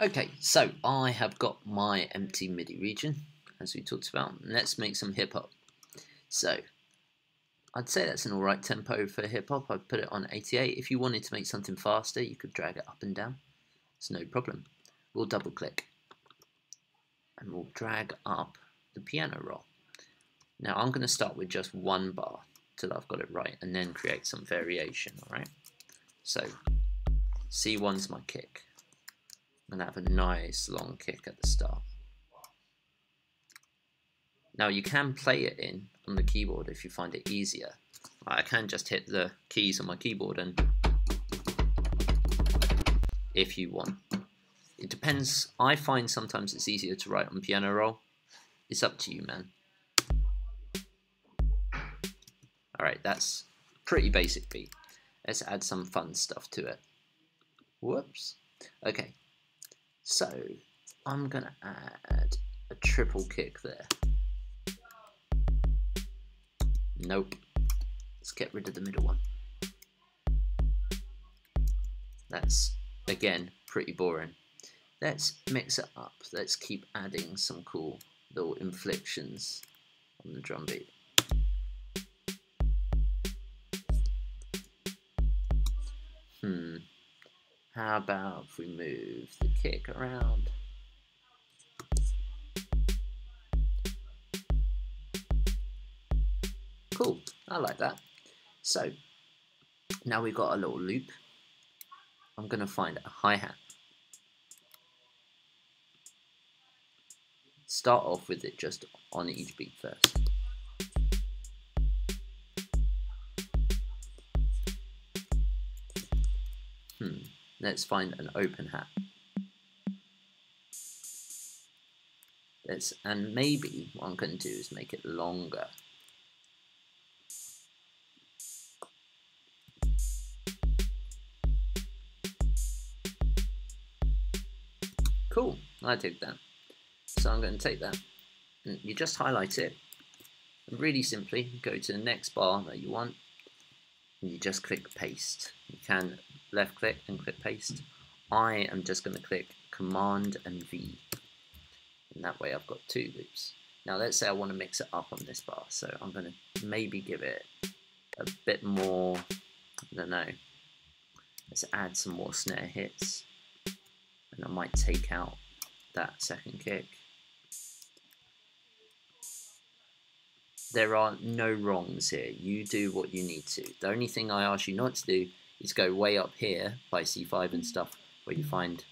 Okay, so I have got my empty MIDI region, as we talked about. Let's make some hip hop. So, I'd say that's an alright tempo for hip hop. I've put it on 88. If you wanted to make something faster, you could drag it up and down. It's no problem. We'll double click and we'll drag up the piano roll. Now I'm going to start with just one bar till I've got it right and then create some variation, alright? So C1's my kick. To have a nice long kick at the start. Now you can play it in on the keyboard if you find it easier. I can just hit the keys on my keyboard and if you want. It depends. I find sometimes it's easier to write on piano roll. It's up to you, man. Alright, that's pretty basic beat. Let's add some fun stuff to it. Whoops. Okay, so I'm going to add a triple kick there. Nope. Let's get rid of the middle one. That's, again, pretty boring. Let's mix it up. Let's keep adding some cool little inflections on the drum beat. Hmm. How about if we move the kick around? Cool, I like that. So, now we've got a little loop. I'm going to find a hi-hat. Start off with it just on each beat first. Let's find an open hat. Let's, and maybe what I'm going to do is make it longer. Cool, I dig that. So I'm going to take that and you just highlight it. And really simply go to the next bar that you want and you just click paste. You can left click and click paste. I am just going to click command and V and that way I've got two loops. Now let's say I want to mix it up on this bar so I'm going to maybe give it a bit more, I don't know, let's add some more snare hits and I might take out that second kick. There are no wrongs here. You do what you need to. The only thing I ask you not to do is go way up here by C5 and stuff where you find